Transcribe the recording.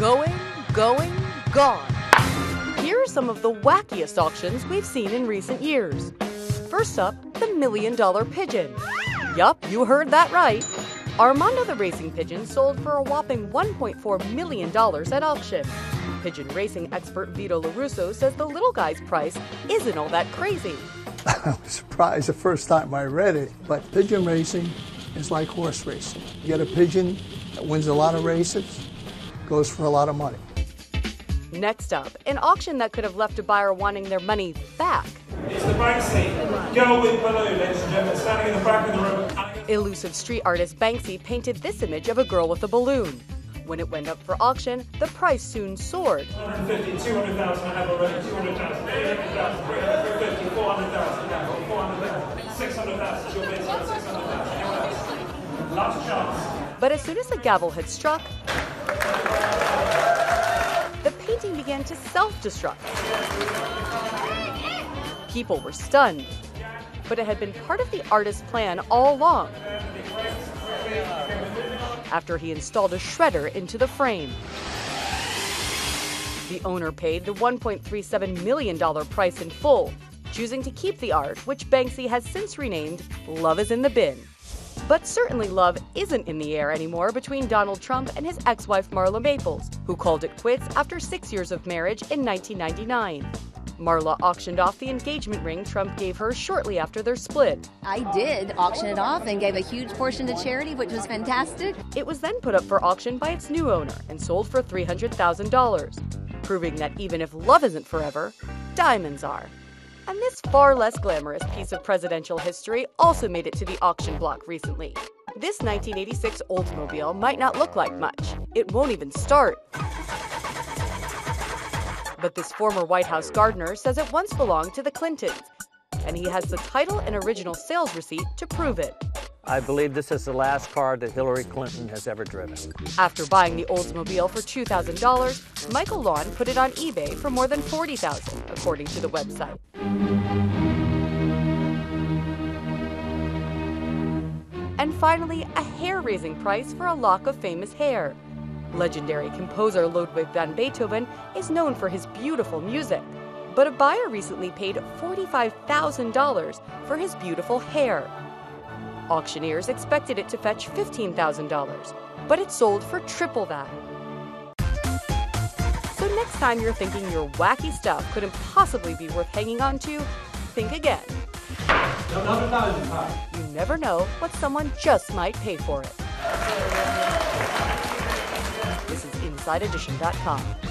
Going, going, gone. Here are some of the wackiest auctions we've seen in recent years. First up, the Million Dollar Pigeon. Yup, you heard that right. Armando the racing pigeon sold for a whopping $1.4 million at auction. Pigeon racing expert Vito LaRusso says the little guy's price isn't all that crazy. I was surprised the first time I read it, but pigeon racing is like horse racing. You get a pigeon that wins a lot of races, goes for a lot of money. Next up, an auction that could have left a buyer wanting their money back. It's the Banksy Girl with Balloon, ladies and gentlemen, standing in the back of the room. Elusive street artist Banksy painted this image of a girl with a balloon. When it went up for auction, the price soon soared. 150, 200,000 I have already, 200,000, 300,000, 350, 400,000, 400,000, 600,000, your bid, 600,000, anyone else? Last chance. But as soon as the gavel had struck, painting began to self destruct. People were stunned, but it had been part of the artist's plan all along. After he installed a shredder into the frame, the owner paid the $1.37 million price in full, choosing to keep the art, which Banksy has since renamed Love is in the Bin. But certainly love isn't in the air anymore between Donald Trump and his ex wife Marla Maples, who called it quits after six years of marriage in 1999. Marla auctioned off the engagement ring Trump gave her shortly after their split. I did auction it off and gave a huge portion to charity, which was fantastic. It was then put up for auction by its new owner and sold for $300,000, proving that even if love isn't forever, diamonds are. And this far less glamorous piece of presidential history also made it to the auction block recently. This 1986 Oldsmobile might not look like much. It won't even start. But this former White House gardener says it once belonged to the Clintons, and he has the title and original sales receipt to prove it. I believe this is the last car that Hillary Clinton has ever driven. After buying the Oldsmobile for $2,000, Michael Lawn put it on eBay for more than 40,000, according to the website. And finally, a hair-raising price for a lock of famous hair. Legendary composer Ludwig van Beethoven is known for his beautiful music, but a buyer recently paid $45,000 for his beautiful hair. Auctioneers expected it to fetch $15,000, but it sold for triple that. So next time you're thinking your wacky stuff couldn't possibly be worth hanging on to, think again. You never know what someone just might pay for it. This is InsideEdition.com.